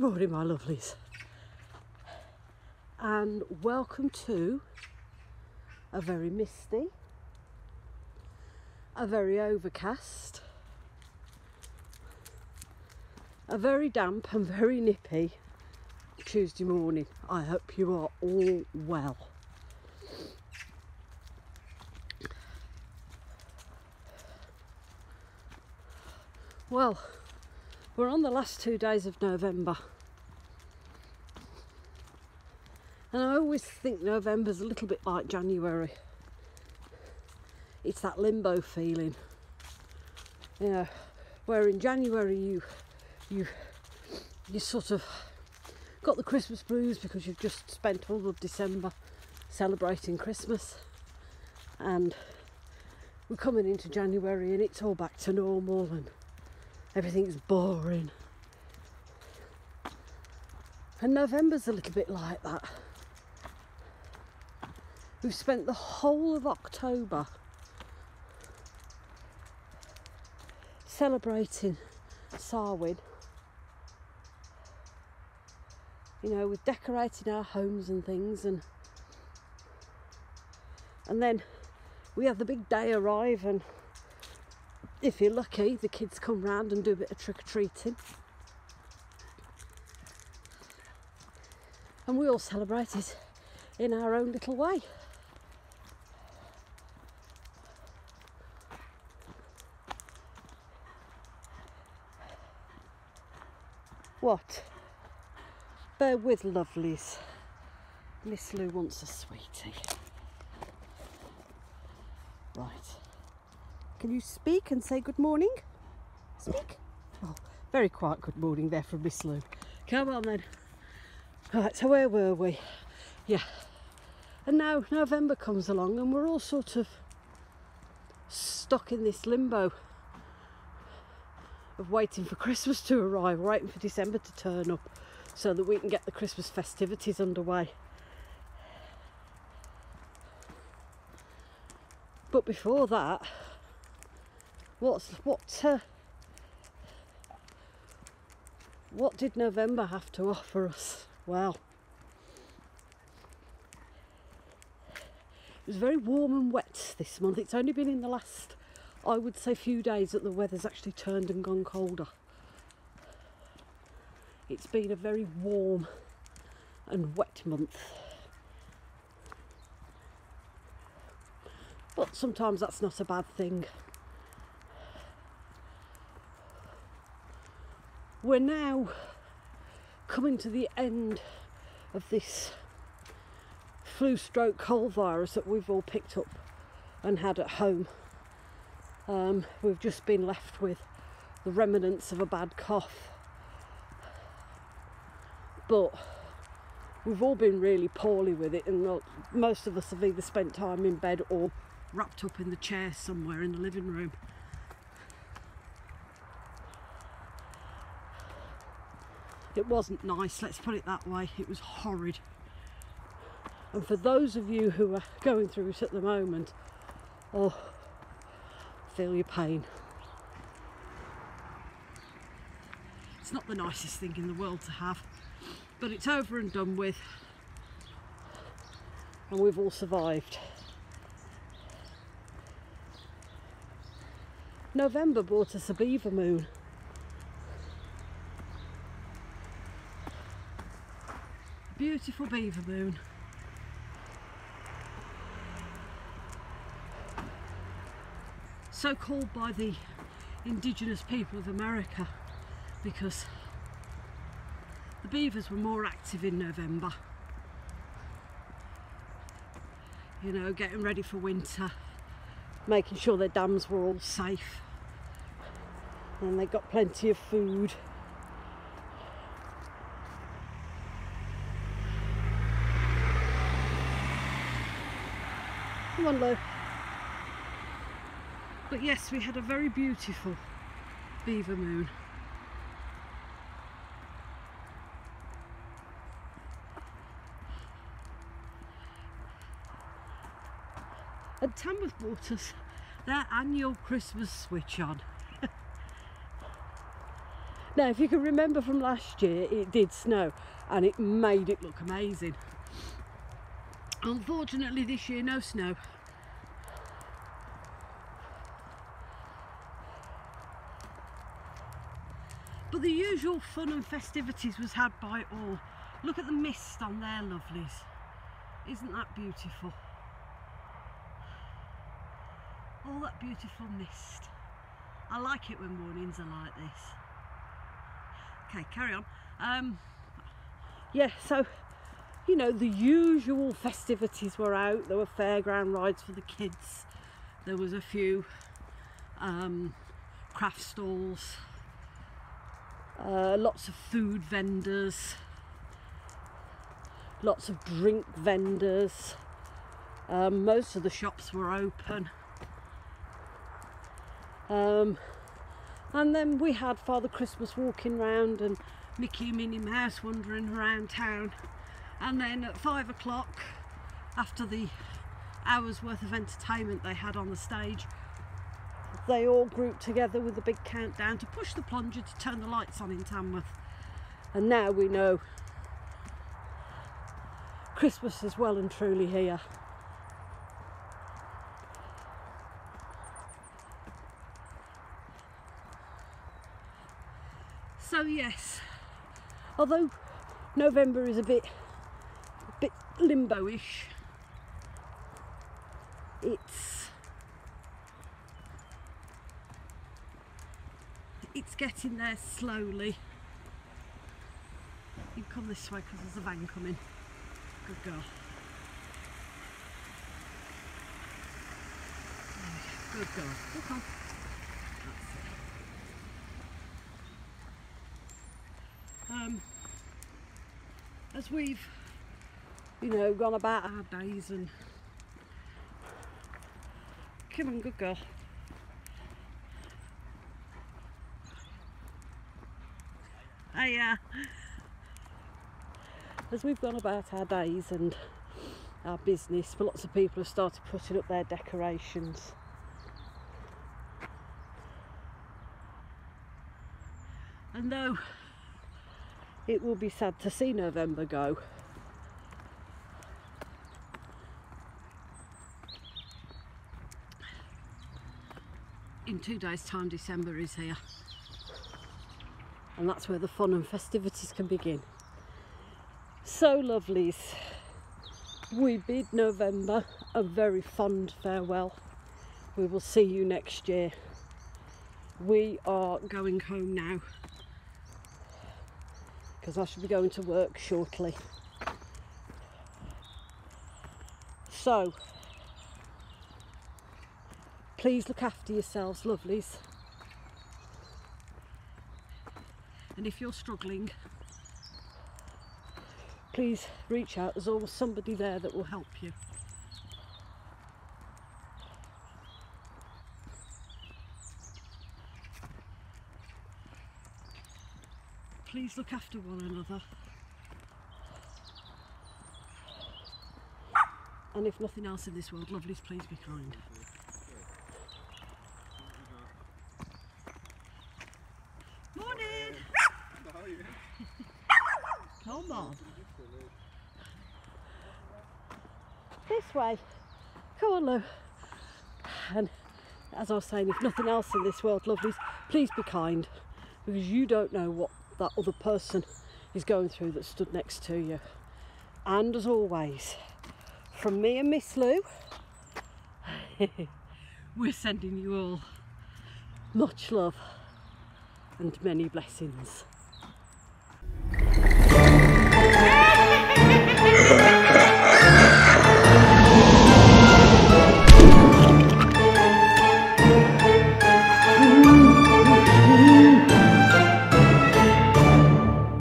morning, my lovelies, and welcome to a very misty, a very overcast, a very damp and very nippy Tuesday morning. I hope you are all well. Well, we're on the last two days of November. And I always think November's a little bit like January. It's that limbo feeling. You know, where in January you you you sort of got the Christmas blues because you've just spent all of December celebrating Christmas and we're coming into January and it's all back to normal and everything's boring. And November's a little bit like that. We've spent the whole of October celebrating Samhain. You know, with decorating our homes and things and and then we have the big day arrive and if you're lucky the kids come round and do a bit of trick-or-treating. And we all celebrate it in our own little way. What? Bear with lovelies. Miss lou wants a sweetie. Right can you speak and say good morning? Speak. Oh, very quiet good morning there from Miss Lou. Come on then. Right, so where were we? Yeah. And now November comes along and we're all sort of stuck in this limbo of waiting for Christmas to arrive, waiting for December to turn up so that we can get the Christmas festivities underway. But before that, what's what uh, what did November have to offer us? Well, it was very warm and wet this month. It's only been in the last, I would say, few days that the weather's actually turned and gone colder. It's been a very warm and wet month. But sometimes that's not a bad thing. We're now coming to the end of this flu stroke cold virus that we've all picked up and had at home. Um, we've just been left with the remnants of a bad cough. But we've all been really poorly with it, and most of us have either spent time in bed or wrapped up in the chair somewhere in the living room. It wasn't nice, let's put it that way. It was horrid. And for those of you who are going through it at the moment, oh, feel your pain. It's not the nicest thing in the world to have, but it's over and done with, and we've all survived. November brought us a beaver moon. Beautiful beaver moon. So called by the indigenous people of America because the beavers were more active in November. You know, getting ready for winter, making sure their dams were all safe and they got plenty of food. Come on, Lou. But yes, we had a very beautiful beaver moon. And Tamworth bought us their annual Christmas switch on. Now, if you can remember from last year, it did snow and it made it look amazing. Unfortunately, this year, no snow. But the usual fun and festivities was had by all. Look at the mist on their lovelies. Isn't that beautiful? All that beautiful mist. I like it when mornings are like this. Okay, carry on. Um, yeah, so, you know, the usual festivities were out. There were fairground rides for the kids. There was a few um, craft stalls. Uh, lots of food vendors. Lots of drink vendors. Um, most of the shops were open. Um, and then we had Father Christmas walking round and Mickey and Minnie Mouse wandering around town. And then at five o'clock, after the hour's worth of entertainment they had on the stage, they all grouped together with a big countdown to push the plunger to turn the lights on in Tamworth. And now we know Christmas is well and truly here. So yes, although November is a bit limbo-ish, it's it's getting there slowly. You come this way because there's a van coming. Good girl. Good girl. Look on. Um, as we've, you know, gone about our days and come on, good girl. Uh, as we've gone about our days and our business, for lots of people have started putting up their decorations. And though it will be sad to see November go, in two days' time, December is here, and that's where the fun and festivities can begin. So, lovelies, we bid November a very fond farewell. We will see you next year. We are going home now because I should be going to work shortly. So, please look after yourselves, lovelies. And if you're struggling, please reach out. There's always somebody there that will help you. Please look after one another. And if nothing else in this world, lovelies, please be kind. Morning! Come on. Way. Come on, Lou. And as I was saying, if nothing else in this world, lovelies, please be kind because you don't know what that other person is going through that stood next to you. And as always, from me and Miss Lou, we're sending you all much love and many blessings.